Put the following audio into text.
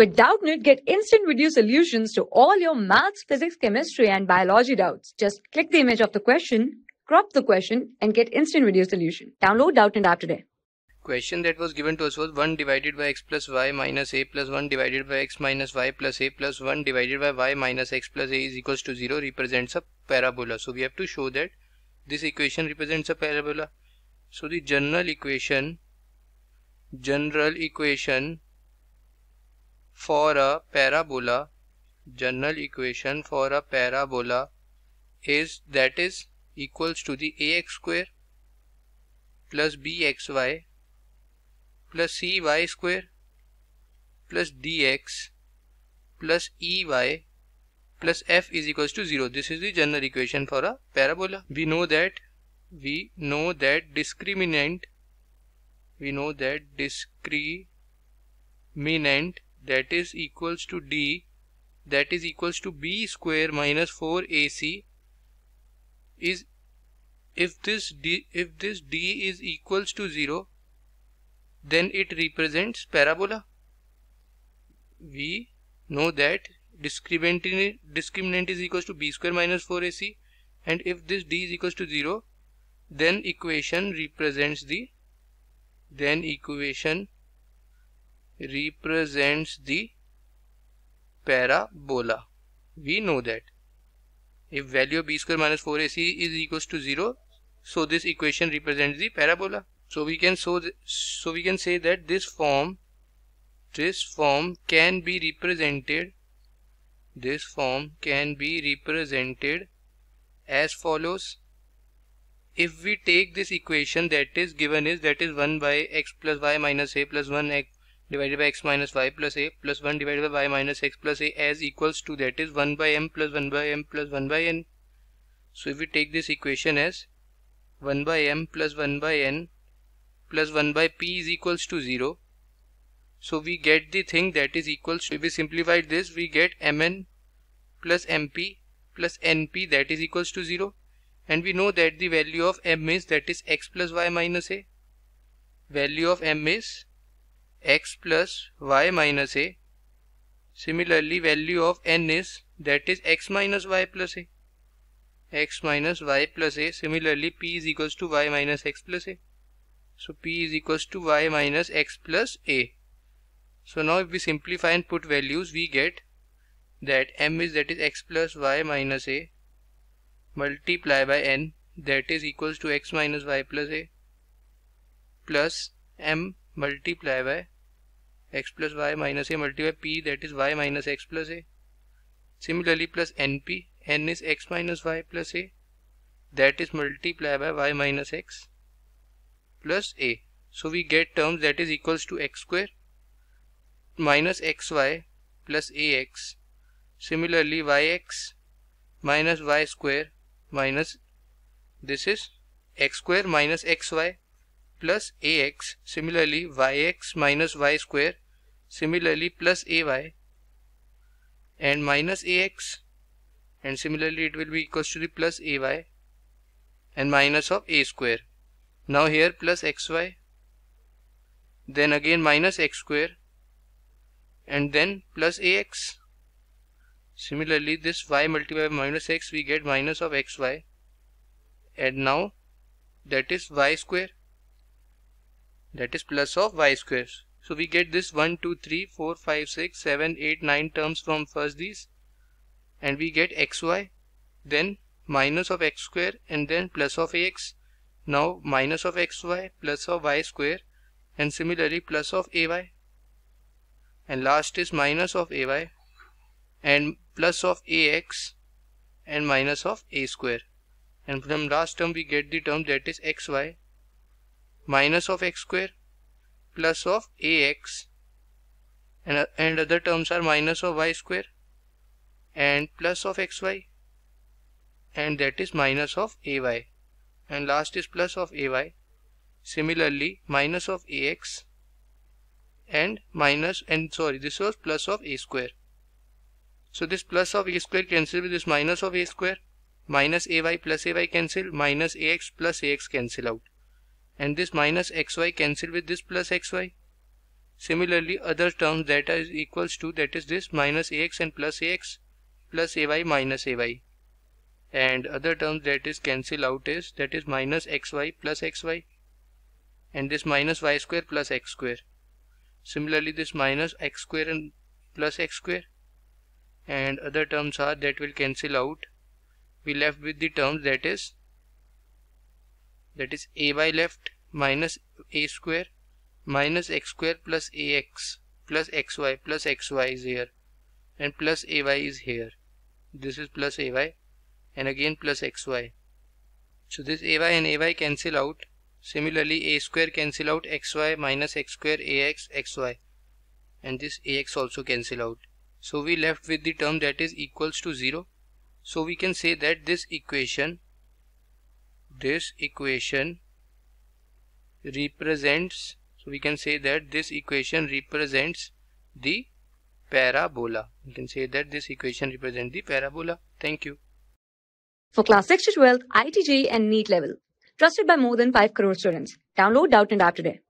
With Doubtnut, get instant video solutions to all your maths, physics, chemistry, and biology doubts. Just click the image of the question, crop the question, and get instant video solution. Download Doubtnut app today. Question that was given to us was 1 divided by x plus y minus a plus 1 divided by x minus y plus a plus 1 divided by y minus x plus a is equals to 0 represents a parabola. So we have to show that this equation represents a parabola. So the general equation general equation for a parabola general equation for a parabola is that is equals to the ax square plus bxy plus cy square plus dx plus ey plus f is equals to 0 this is the general equation for a parabola. We know that we know that discriminant we know that discriminant that is equals to d that is equals to b square minus 4ac is if this d if this d is equals to 0 then it represents parabola. We know that discriminant discriminant is equals to b square minus 4ac and if this d is equals to 0 then equation represents the then equation represents the parabola. We know that if value of b square minus 4ac is equals to 0, so this equation represents the parabola. So we can so so we can say that this form this form can be represented this form can be represented as follows if we take this equation that is given is that is 1 by x plus y minus a plus 1 x divided by x minus y plus a plus 1 divided by y minus x plus a as equals to that is 1 by m plus 1 by m plus 1 by n. So if we take this equation as 1 by m plus 1 by n plus 1 by p is equals to 0. So we get the thing that is equals to, if we simplify this we get mn plus mp plus np that is equals to 0 and we know that the value of m is that is x plus y minus a value of m is x plus y minus a. Similarly value of n is that is x minus y plus a. x minus y plus a. Similarly p is equals to y minus x plus a. So p is equals to y minus x plus a. So now if we simplify and put values we get that m is that is x plus y minus a multiply by n that is equals to x minus y plus a plus m multiply by x plus y minus a multiply p that is y minus x plus a. Similarly plus np n is x minus y plus a. That is multiply by y minus x plus a. So we get terms that is equals to x square minus xy plus ax. Similarly yx minus y square minus this is x square minus xy plus ax similarly yx minus y square similarly plus ay and minus ax and similarly it will be equals to the plus ay and minus of a square now here plus xy then again minus x square and then plus ax Similarly, this y multiplied by minus x, we get minus of xy. And now, that is y square. That is plus of y squares. So we get this 1, 2, 3, 4, 5, 6, 7, 8, 9 terms from first these. And we get xy. Then minus of x square and then plus of ax. Now minus of xy plus of y square and similarly plus of ay. And last is minus of ay and plus of ax and minus of a square and from last term we get the term that is xy minus of x square plus of ax and, uh, and other terms are minus of y square and plus of xy and that is minus of ay and last is plus of ay similarly minus of ax and minus and sorry this was plus of a square so this plus of a square cancel with this minus of a square. Minus ay plus ay cancel. Minus ax plus ax cancel out. And this minus xy cancel with this plus xy. Similarly, other terms that is equals to that is this minus ax and plus ax plus ay minus ay. And other terms that is cancel out is that is minus xy plus xy and this minus y square plus x square. Similarly, this minus x square and plus x square and other terms are that will cancel out. We left with the terms that is that is a by left minus a square minus x square plus ax plus xy plus xy is here and plus ay is here. This is plus ay and again plus xy. So this ay and ay cancel out Similarly, a square cancel out xy minus x square ax xy and this ax also cancel out. So we left with the term that is equals to 0. So we can say that this equation this equation represents so we can say that this equation represents the parabola. We can say that this equation represents the parabola. Thank you. For class 6 to 12, IIT JEE and NEET level. Trusted by more than 5 crore students. Download Doubtnut App today.